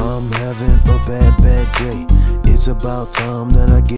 I'm having a bad, bad day. It's about time that I get.